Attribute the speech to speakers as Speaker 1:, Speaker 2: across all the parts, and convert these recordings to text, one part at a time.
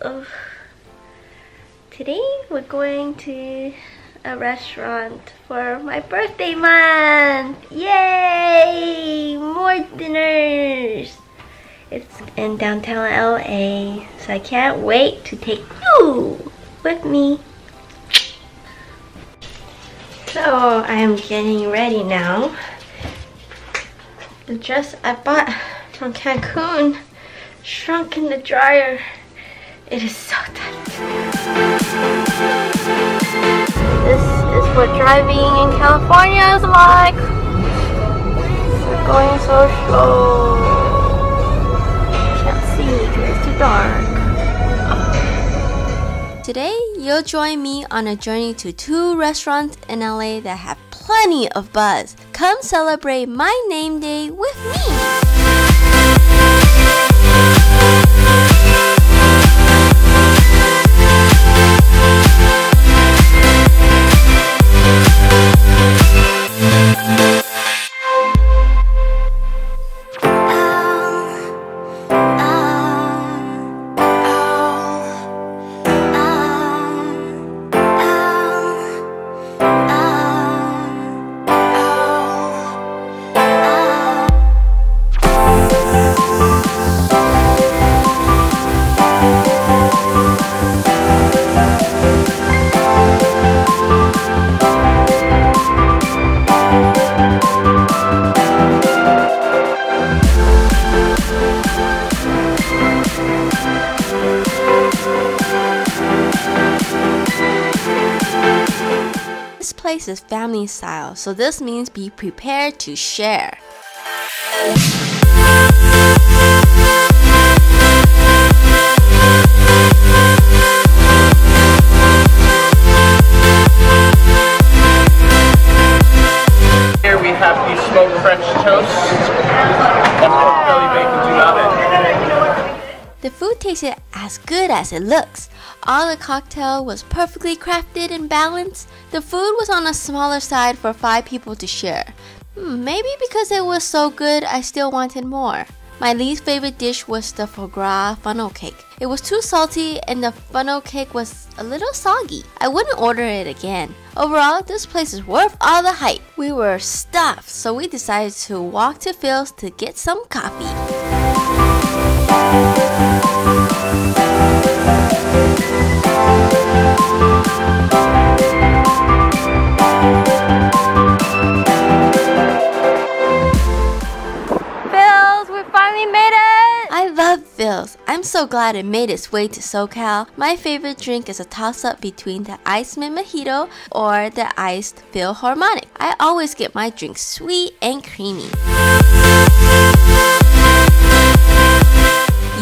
Speaker 1: Oh. Today we're going to a restaurant for my birthday month. Yay! More dinners. It's in downtown LA, so I can't wait to take you with me. So I am getting ready now. The dress I bought from Cancun shrunk in the dryer. It is so tight. This is what driving in California is like. We're going so slow. Can't see because it's too dark.
Speaker 2: Today, you'll join me on a journey to two restaurants in LA that have plenty of buzz. Come celebrate my name day with me! This place is family style, so this means be prepared to share.
Speaker 3: The
Speaker 2: food tasted as good as it looks. All the cocktail was perfectly crafted and balanced. The food was on a smaller side for five people to share. Hmm, Maybe because it was so good, I still wanted more. My least favorite dish was the foie gras funnel cake. It was too salty and the funnel cake was a little soggy. I wouldn't order it again. Overall, this place is worth all the hype. We were stuffed, so we decided to walk to Philz to get some coffee. So glad it made its way to SoCal. My favorite drink is a toss up between the iced mint mojito or the iced Philharmonic. I always get my drink sweet and creamy.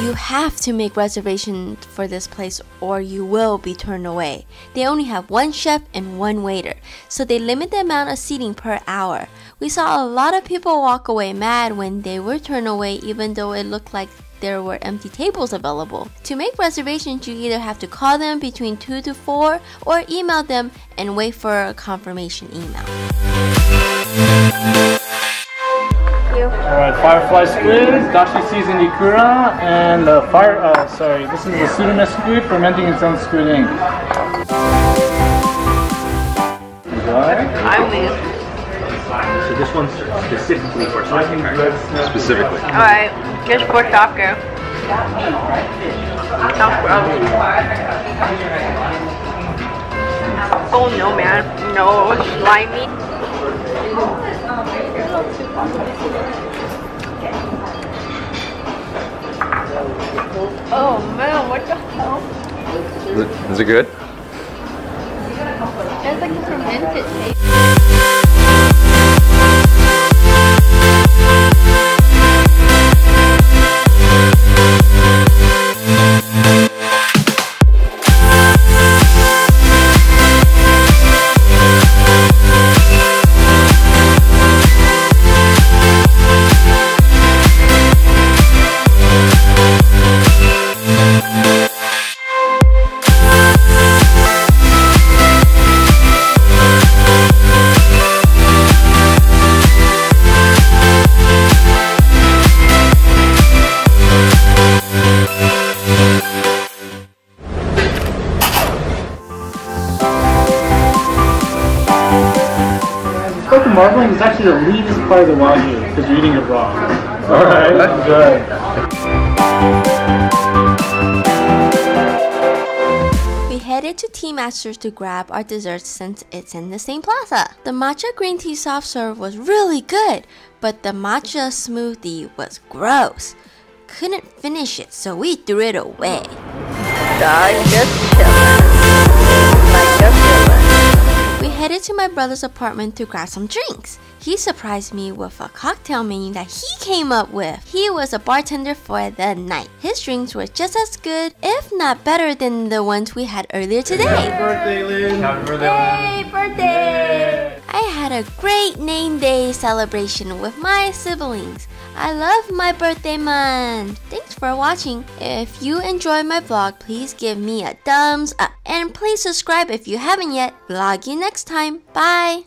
Speaker 2: You have to make reservations for this place or you will be turned away. They only have one chef and one waiter, so they limit the amount of seating per hour. We saw a lot of people walk away mad when they were turned away even though it looked like there were empty tables available. To make reservations, you either have to call them between 2 to 4 or email them and wait for a confirmation email.
Speaker 3: Alright, firefly squid, dashi seasoned ikura, and uh, fire. Uh, sorry, this is the pseudomus squid fermenting its own squid ink. Enjoy.
Speaker 1: I win.
Speaker 4: So this one's specifically for soccer card. Specifically.
Speaker 1: Alright, just for soccer. Oh no, man. No, slimy. Oh man, what the hell?
Speaker 4: Is it good?
Speaker 1: It's like a fermented taste.
Speaker 5: is actually the leanest part of the wagyu because you're eating it raw. All right, that's good.
Speaker 2: We headed to Tea Masters to grab our desserts since it's in the same plaza. The matcha green tea soft serve was really good, but the matcha smoothie was gross. Couldn't finish it, so we threw it away. We headed to my brother's apartment to grab some drinks. He surprised me with a cocktail menu that he came up with. He was a bartender for the night. His drinks were just as good, if not better, than the ones we had earlier today.
Speaker 5: Birthday, Lin.
Speaker 1: Hey, birthday!
Speaker 2: I had a great name day celebration with my siblings. I love my birthday month. Thanks for watching. If you enjoyed my vlog, please give me a thumbs up. And please subscribe if you haven't yet. Vlog you next time. Bye.